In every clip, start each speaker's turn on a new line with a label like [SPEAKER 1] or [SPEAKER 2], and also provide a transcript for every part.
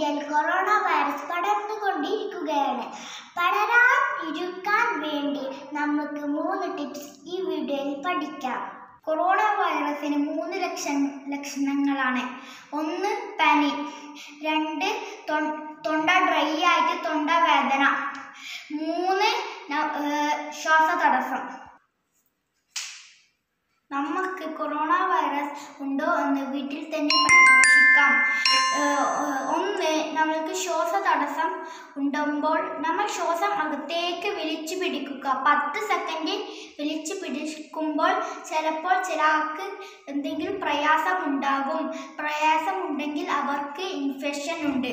[SPEAKER 1] ഇന്ത്യയിൽ corona virus പടർന്നുകൊണ്ടിരിക്കുകയാണ് പടരാൻ ഇരുക്കാൻ വേണ്ടി നമുക്ക് മൂന്ന് ടിപ്സ് ഈ വീഡിയോയിൽ പഠിക്കാം. കൊറോണ വൈറസിന് മൂന്ന് ലക്ഷ ലക്ഷണങ്ങളാണ്. ഒന്ന് പനി. രണ്ട് തൊണ്ട ഡ്രൈ ആയിട്ട് തൊണ്ട വേദന. മൂന്ന് ശ്വാസ തടസ്സം. നമുക്ക് കൊറോണ വൈറസ് ഉണ്ടോ എന്ന് വീട്ടിൽ തന്നെ തടസ്സം ഉണ്ടാകുമ്പോൾ നമ്മൾ ശ്വാസം അകത്തേക്ക് വലിച്ചു പിടിക്കുക. പത്ത് സെക്കൻഡ് വലിച്ചു പിടിക്കുമ്പോൾ ചിലപ്പോൾ ചിലർക്ക് എന്തെങ്കിലും പ്രയാസം ഉണ്ടാകും പ്രയാസം ഉണ്ടെങ്കിൽ അവർക്ക് ഇൻഫെക്ഷൻ ഉണ്ട്.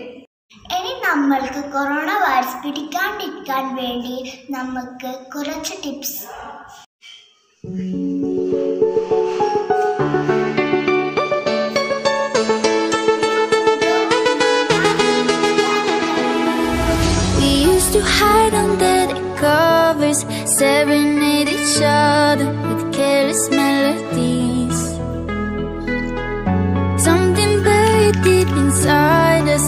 [SPEAKER 1] ഇനി നമ്മൾക്ക് കൊറോണ വൈറസ് പിടിക്കാണ്ടിരിക്കാൻ വേണ്ടി നമുക്ക് കുറച്ച് tips
[SPEAKER 2] serenade each other with careless melodies. Something buried deep inside us,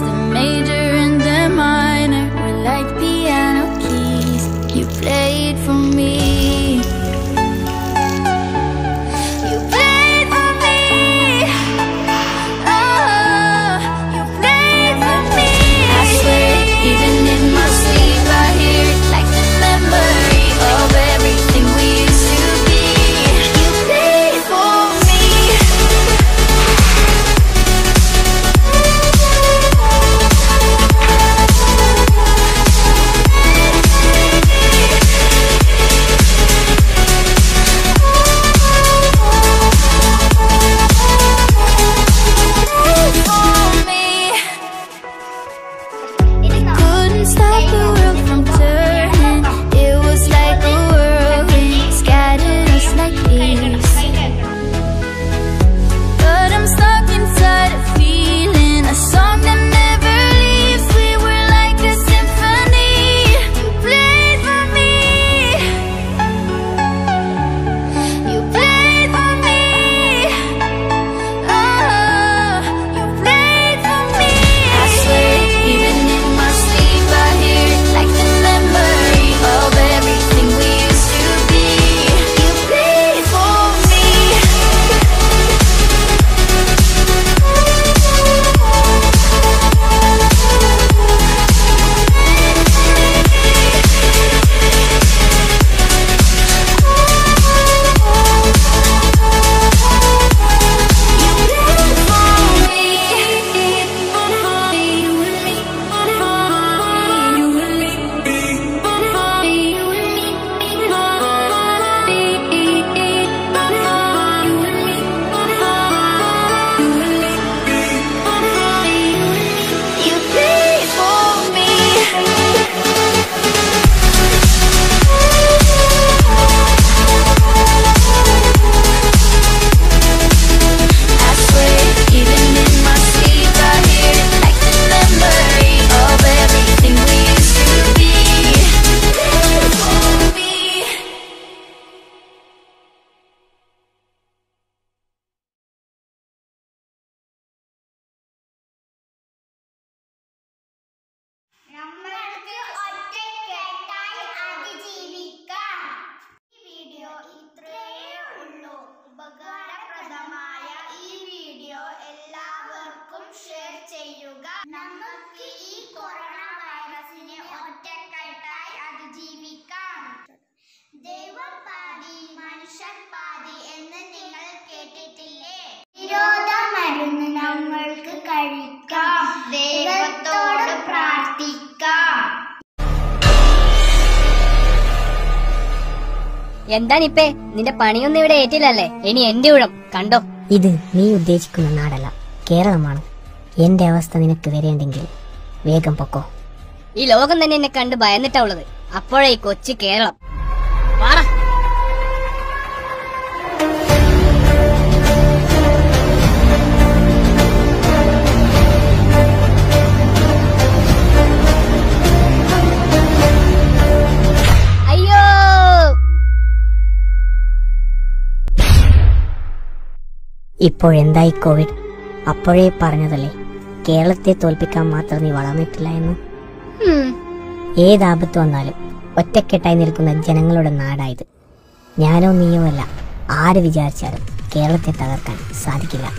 [SPEAKER 1] മനുഷ്യൻ പാതി എന്ന് നിങ്ങൾ കേട്ടിട്ടില്ലേ? വിരോധ മരുന്ന് നമ്മൾക്ക് കഴിക്കാം. ദൈവത്തോട് പ്രാർത്ഥിക്കാം.
[SPEAKER 3] എന്താണിപ്പേ നിന്റെ പണിയൊന്നും ഇവിടെ ഏറ്റില്ലല്ലേ? ഇനി എന്റെ ഉഴം കണ്ടോ?
[SPEAKER 4] ഇത് നീ ഉദ്ദേശിക്കുന്ന നാടല്ല. കേരളമാണ്. എന്റെ അവസ്ഥ നിനക്ക് വരേണ്ടെങ്കിൽ വേഗം പൊക്കോ.
[SPEAKER 3] ഈ ലോകം തന്നെ എന്നെ കണ്ട് ഭയന്നിട്ടാ ഉള്ളത്. അപ്പോഴേ ഈ കൊച്ചു കേരളം. വാടാ
[SPEAKER 4] ഇപ്പോഴെന്തായി കോവിഡ്? അപ്പോഴേ പറഞ്ഞതല്ലേ കേരളത്തെ തോൽപ്പിക്കാൻ മാത്രം നീ വളർന്നിട്ടില്ല എന്ന്. ഏതാപത്ത് വന്നാലും ഒറ്റക്കെട്ടായി നിൽക്കുന്ന ജനങ്ങളുടെ നാടായത്. ഞാനോ നീയോ അല്ല ആര് വിചാരിച്ചാലും കേരളത്തെ തകർക്കാൻ സാധിക്കില്ല.